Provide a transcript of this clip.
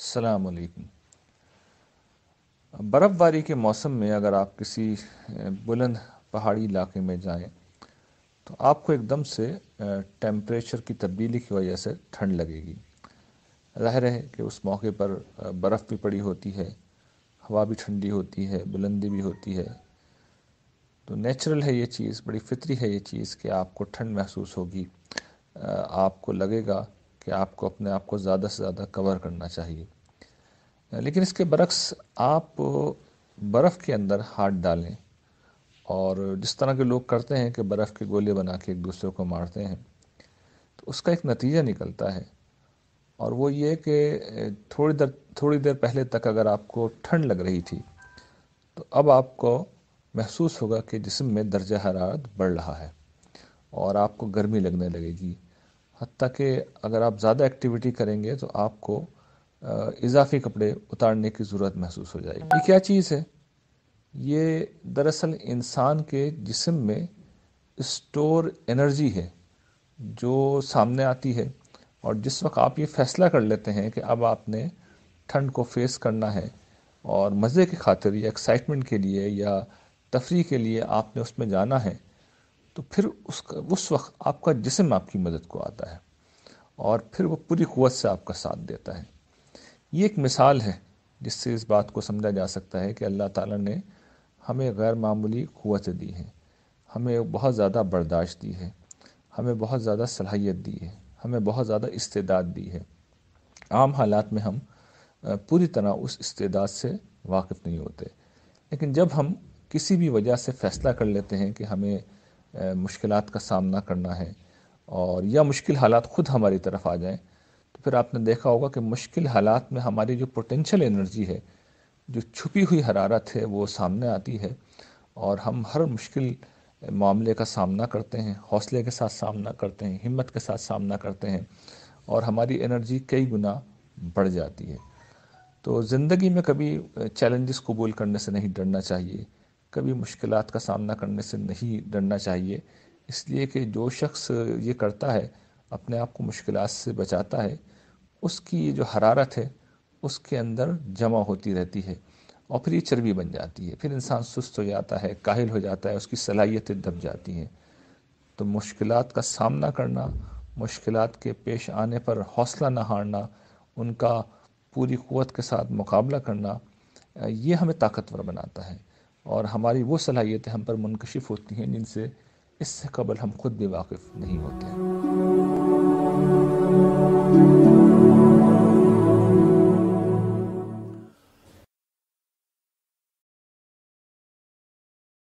السلام علیکم۔ برف باری کے موسم میں اگر آپ کسی بلند پہاڑی علاقے میں جائیں تو آپ کو ایک دم سے ٹیمپریچر کی تبدیلی کی وجہ سے ٹھنڈ لگے گی۔ ظاہر ہے کہ اس موقع پر برف بھی پڑی ہوتی ہے، ہوا بھی ٹھنڈی ہوتی ہے، بلندی بھی ہوتی ہے۔ تو نیچرل ہے یہ چیز، بڑی فطری ہے یہ چیز کہ آپ کو ٹھنڈ محسوس ہوگی۔ آپ کو لگے گا کہ آپ کو اپنے آپ کو زیادہ سے زیادہ کور کرنا چاہیے۔ لیکن اس کے برعکس آپ برف کے اندر ہاتھ ڈالیں اور جس طرح کے لوگ کرتے ہیں کہ برف کے گولے بنا کے ایک دوسرے کو مارتے ہیں، تو اس کا ایک نتیجہ نکلتا ہے۔ اور وہ یہ کہ تھوڑی دیر تھوڑی دیر پہلے تک اگر آپ کو ٹھنڈ لگ رہی تھی، تو اب آپ کو محسوس ہوگا کہ جسم میں درجہ حرارت بڑھ رہا ہے اور آپ کو گرمی لگنے لگے گی۔ حتیٰ کہ اگر آپ زیادہ ایکٹیویٹی کریں گے تو آپ کو اضافی کپڑے اتارنے کی ضرورت محسوس ہو جائے گی۔ یہ کیا چیز ہے؟ یہ دراصل انسان کے جسم میں اسٹور انرجی ہے جو سامنے آتی ہے اور جس وقت آپ یہ فیصلہ کر لیتے ہیں کہ اب آپ نے ٹھنڈ کو فیس کرنا ہے اور مزے کی خاطر یا ایکسائٹمنٹ کے لیے یا تفریح کے لیے آپ نے اس میں جانا ہے، تو پھر اس کا، اس وقت آپ کا جسم آپ کی مدد کو آتا ہے اور پھر وہ پوری قوت سے آپ کا ساتھ دیتا ہے۔ یہ ایک مثال ہے جس سے اس بات کو سمجھا جا سکتا ہے کہ اللہ تعالیٰ نے ہمیں غیر معمولی قوت دی ہے، ہمیں بہت زیادہ برداشت دی ہے، ہمیں بہت زیادہ صلاحیت دی ہے، ہمیں بہت زیادہ استعداد دی ہے۔ عام حالات میں ہم پوری طرح اس استعداد سے واقف نہیں ہوتے۔ لیکن جب ہم کسی بھی وجہ سے فیصلہ کر لیتے ہیں کہ ہمیں مشکلات کا سامنا کرنا ہے اور یا مشکل حالات خود ہماری طرف آ جائیں پھر آپ نے دیکھا ہوگا کہ مشکل حالات میں ہماری جو پوٹینشیل انرجی ہے، جو چھپی ہوئی حرارت ہے، وہ سامنے آتی ہے اور ہم ہر مشکل معاملے کا سامنا کرتے ہیں، حوصلے کے ساتھ سامنا کرتے ہیں، ہمت کے ساتھ سامنا کرتے ہیں اور ہماری انرجی کئی گنا بڑھ جاتی ہے۔ تو زندگی میں کبھی چیلنجز قبول کرنے سے نہیں ڈرنا چاہیے، کبھی مشکلات کا سامنا کرنے سے نہیں ڈرنا چاہیے۔ اس لیے کہ جو شخص یہ کرتا ہے اپنے آپ کو مشکلات سے بچاتا ہے، اس کی یہ جو حرارت ہے، اس کے اندر جمع ہوتی رہتی ہے اور پھر یہ چربی بن جاتی ہے۔ پھر انسان سست ہو جاتا ہے، کاہل ہو جاتا ہے، اس کی صلاحیتیں دب جاتی ہیں۔ تو مشکلات کا سامنا کرنا، مشکلات کے پیش آنے پر حوصلہ نہ ہارنا، ان کا پوری قوت کے ساتھ مقابلہ کرنا، یہ ہمیں طاقتور بناتا ہے۔ اور ہماری وہ صلاحیتیں ہم پر منکشف ہوتی ہیں جن سے اس سے قبل ہم خود بھی واقف نہیں ہوتے۔